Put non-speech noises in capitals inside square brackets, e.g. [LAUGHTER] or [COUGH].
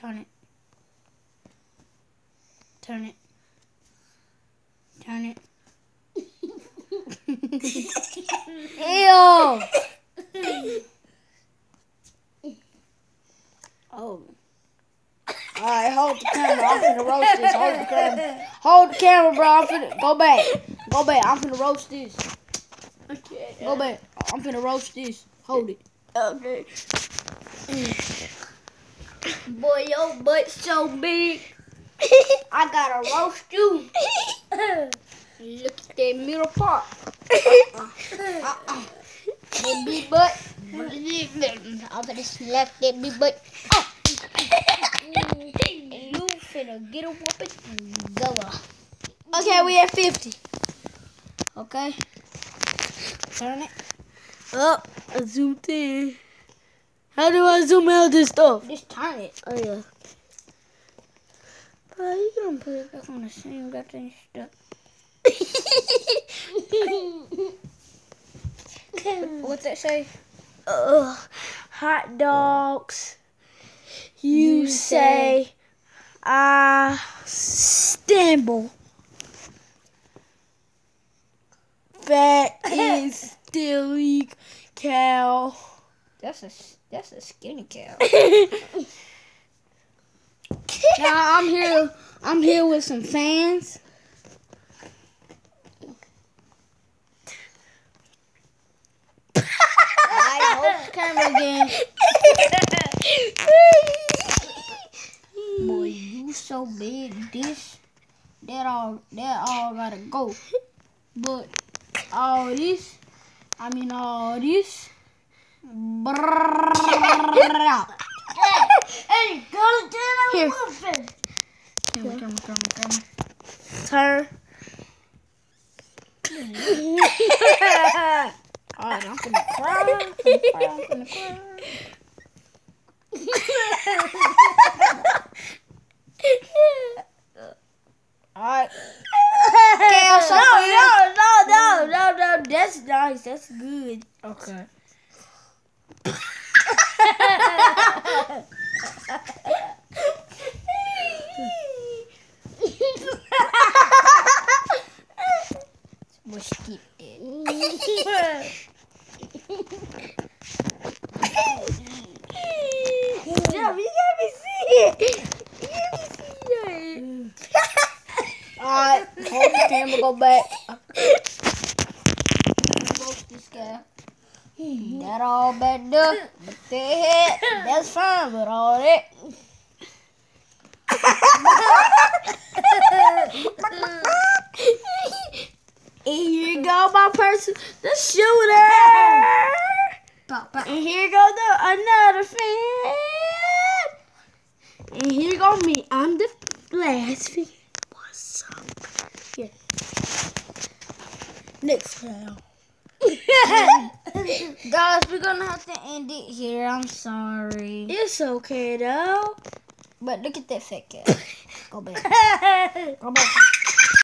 Turn it. Turn it. Turn it. Ew. Oh. Alright, hold the camera. I'm finna roast this. Hold the camera. Hold the camera, bro. I'm finna go back. Go back. I'm finna roast this. Okay. Go back. I'm finna roast this. Hold it. Okay. Boy, your butt so big. [LAUGHS] I gotta roast you. Look at that middle part. Uh-uh. That big butt. I'm gonna slap that big butt. Oh. You finna get a whooping and go. Okay, we at 50. Okay. Turn it. Oh, I zoomed in. How do I zoom out this stuff? Just turn it. Oh yeah. Bro, you gonna put it back on the same goddamn stuff. [LAUGHS] What's that say? Ugh, hot dogs. You, You say I stumble. Fat [LAUGHS] is still cow. That's a that's a skinny cow. [LAUGHS] now I'm here. I'm here with some fans. I hold the camera again. Boy, you so big. This, that all, that all gotta go. But all this, I mean all this. Hey, go to the Here. whooping. Camera, camera, camera, camera. Turn. Alright, I'm gonna cry. I'm gonna cry. Alright. no, no, no, no, no, no. That's nice. That's good. Okay. Camera, go back. Roast this guy. That all there, but that that's fine, but all that. And here go my person, the shooter. And here go the another fan. And here go me. I'm the last fan. What's up? Here. Next round. [LAUGHS] Guys, we're gonna have to end it here. I'm sorry. It's okay though. But look at that fat cat. [LAUGHS] Go back. [LAUGHS] Go back.